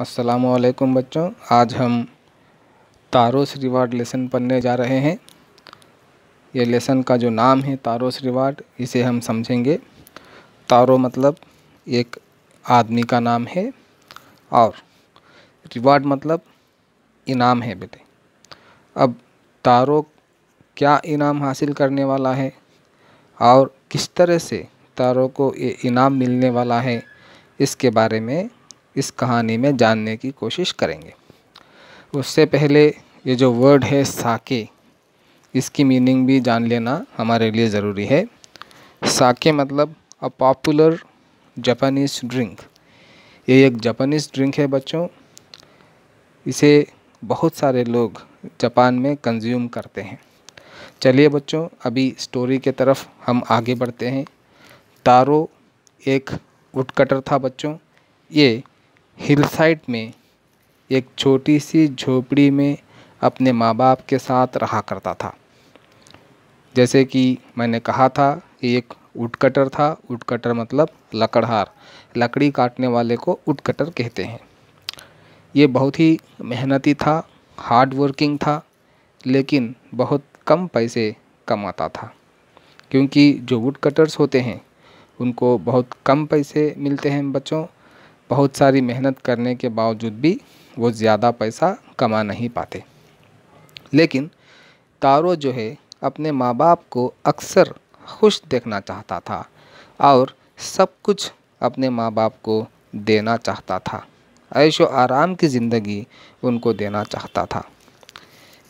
असलकुम बच्चों, आज हम तारोस रिवार्ड लेसन पढ़ने जा रहे हैं। ये लेसन का जो नाम है तारोस रिवार्ड इसे हम समझेंगे। तारो मतलब एक आदमी का नाम है और रिवार्ड मतलब इनाम है बेटे। अब तारो क्या इनाम हासिल करने वाला है और किस तरह से तारों को ये इनाम मिलने वाला है, इसके बारे में इस कहानी में जानने की कोशिश करेंगे। उससे पहले ये जो वर्ड है साके, इसकी मीनिंग भी जान लेना हमारे लिए ज़रूरी है। साके मतलब अ पॉपुलर जापानीज ड्रिंक ये एक जापानीज ड्रिंक है बच्चों। इसे बहुत सारे लोग जापान में कंज्यूम करते हैं। चलिए बच्चों, अभी स्टोरी के तरफ़ हम आगे बढ़ते हैं। तारो एक वुडकटर था बच्चों। ये हिल साइड में एक छोटी सी झोपड़ी में अपने माँ बाप के साथ रहा करता था। जैसे कि मैंने कहा था कि एक उडकटर था। उडकटर मतलब लकड़हार। लकड़ी काटने वाले को उडकटर कहते हैं। ये बहुत ही मेहनती था हार्ड वर्किंग था, लेकिन बहुत कम पैसे कमाता था। क्योंकि जो वुड कटर्स होते हैं, उनको बहुत कम पैसे मिलते हैं बच्चों। बहुत सारी मेहनत करने के बावजूद भी वो ज़्यादा पैसा कमा नहीं पाते। लेकिन तारो जो है, अपने माँ बाप को अक्सर खुश देखना चाहता था और सब कुछ अपने माँ बाप को देना चाहता था। ऐशो आराम की ज़िंदगी उनको देना चाहता था।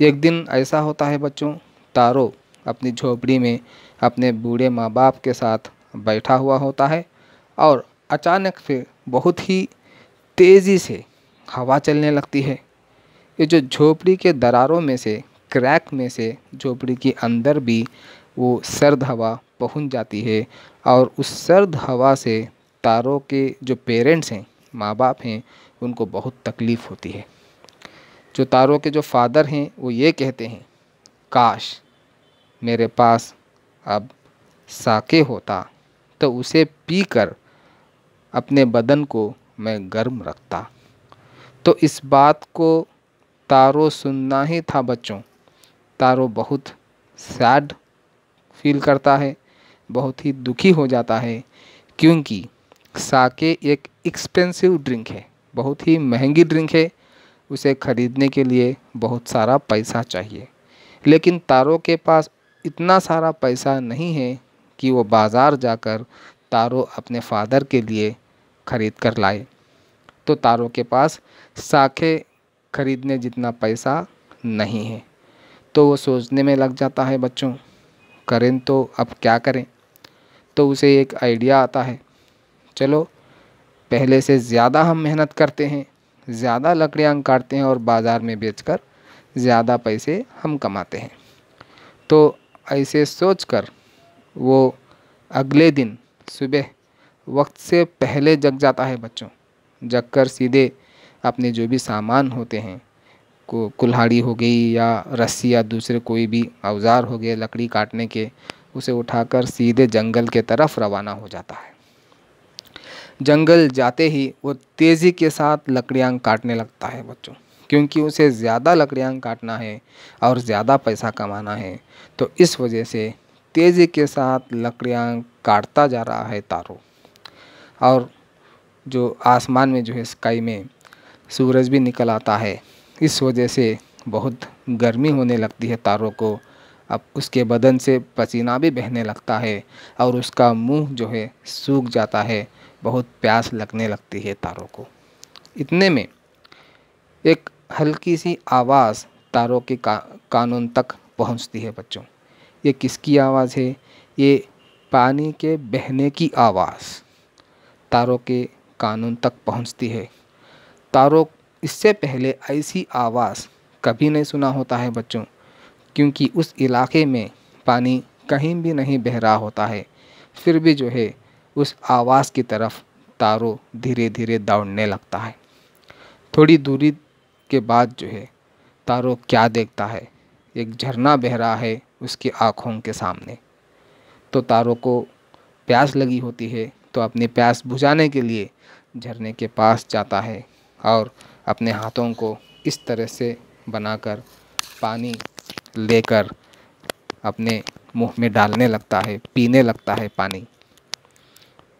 एक दिन ऐसा होता है बच्चों, तारो अपनी झोपड़ी में अपने बूढ़े माँ बाप के साथ बैठा हुआ होता है और अचानक से बहुत ही तेज़ी से हवा चलने लगती है। ये जो झोपड़ी के दरारों में से, क्रैक में से झोपड़ी के अंदर भी वो सर्द हवा पहुँच जाती है और उस सर्द हवा से तारों के जो पेरेंट्स हैं माँ बाप हैं, उनको बहुत तकलीफ़ होती है। जो तारों के जो फादर हैं, वो ये कहते हैं, काश मेरे पास अब साके होता तो उसे पीकर अपने बदन को मैं गर्म रखता। तो इस बात को तारो सुनना ही था बच्चों। तारो बहुत सैड फील करता है, बहुत ही दुखी हो जाता है, क्योंकि साके एक एक्सपेंसिव ड्रिंक है, बहुत ही महँगी ड्रिंक है, उसे ख़रीदने के लिए बहुत सारा पैसा चाहिए। लेकिन तारों के पास इतना सारा पैसा नहीं है कि वो बाज़ार जाकर तारो अपने फादर के लिए ख़रीद कर लाए। तो तारो के पास साखे खरीदने जितना पैसा नहीं है तो वो सोचने में लग जाता है, बच्चों, करें तो अब क्या करें? तो उसे एक आइडिया आता है, चलो, पहले से ज़्यादा हम मेहनत करते हैं, ज़्यादा लकड़ियाँ काटते हैं और बाज़ार में बेचकर ज़्यादा पैसे हम कमाते हैं। तो ऐसे सोचकर वो अगले दिन सुबह वक्त से पहले जग जाता है बच्चों। जग कर सीधे अपने जो भी सामान होते हैं, को कुल्हाड़ी हो गई या रस्सी या दूसरे कोई भी औज़ार हो गए लकड़ी काटने के, उसे उठाकर सीधे जंगल के तरफ़ रवाना हो जाता है। जंगल जाते ही वो तेज़ी के साथ लकड़ियाँ काटने लगता है बच्चों। क्योंकि उसे ज़्यादा लकड़ियाँ काटना है और ज़्यादा पैसा कमाना है तो इस वजह से तेज़ी के साथ लकड़ियाँ काटता जा रहा है तारों। और जो आसमान में जो है स्काई में सूरज भी निकल आता है इस वजह से बहुत गर्मी होने लगती है तारों को। अब उसके बदन से पसीना भी बहने लगता है और उसका मुँह जो है सूख जाता है बहुत प्यास लगने लगती है तारों को। इतने में एक हल्की सी आवाज़ तारों के का, कानून तक पहुँचती है बच्चों। ये किसकी आवाज़ है? ये पानी के बहने की आवाज़। तारों के कानून तक पहुँचती है। तारों, इससे पहले ऐसी आवाज़ कभी नहीं सुना होता है बच्चों, क्योंकि उस इलाके में पानी कहीं भी नहीं बह रहा होता है। फिर भी जो है, उस आवाज़ की तरफ़ तारों धीरे धीरे दौड़ने लगता है। थोड़ी दूरी के बाद जो है, तारों क्या देखता है? एक झरना बह रहा है। उसकी आँखों के सामने। तो तारों को प्यास लगी होती है तो अपनी प्यास बुझाने के लिए झरने के पास जाता है और अपने हाथों को इस तरह से बनाकर पानी लेकर अपने मुँह में डालने लगता है, पीने लगता है पानी।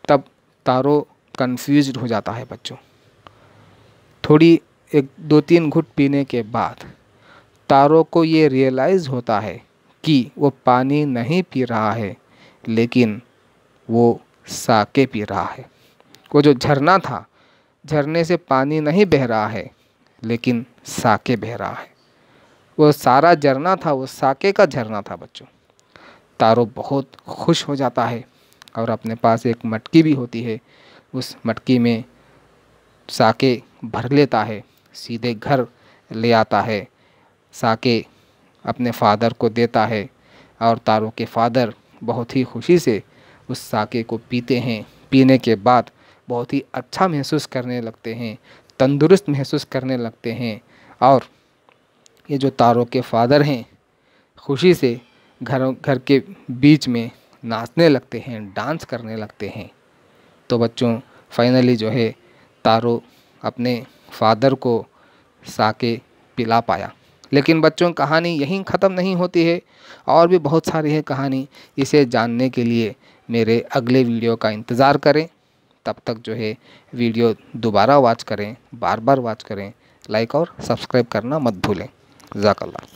तब तारो कंफ्यूज हो जाता है बच्चों। थोड़ी एक दो तीन घुट पीने के बाद तारों को ये रियलाइज़ होता है कि वो पानी नहीं पी रहा है, लेकिन वो साके पी रहा है। वो जो झरना था, झरने से पानी नहीं बह रहा है, लेकिन साके बह रहा है। वो सारा झरना था, वो साके का झरना था बच्चों। तारो बहुत खुश हो जाता है और अपने पास एक मटकी भी होती है, उस मटकी में साके भर लेता है, सीधे घर ले आता है। साके अपने फादर को देता है और तारो के फादर बहुत ही खुशी से उस साके को पीते हैं। पीने के बाद बहुत ही अच्छा महसूस करने लगते हैं, तंदुरुस्त महसूस करने लगते हैं और ये जो तारों के फादर हैं, खुशी से घरों, घर के बीच में नाचने लगते हैं, डांस करने लगते हैं। तो बच्चों, फाइनली जो है, तारो अपने फादर को साके पिला पाया। लेकिन बच्चों कहानी यहीं ख़त्म नहीं होती है। और भी बहुत सारी है कहानी। इसे जानने के लिए मेरे अगले वीडियो का इंतज़ार करें। तब तक जो है, वीडियो दोबारा वॉच करें बार बार वॉच करें। लाइक और सब्सक्राइब करना मत भूलें। जजाकल्ला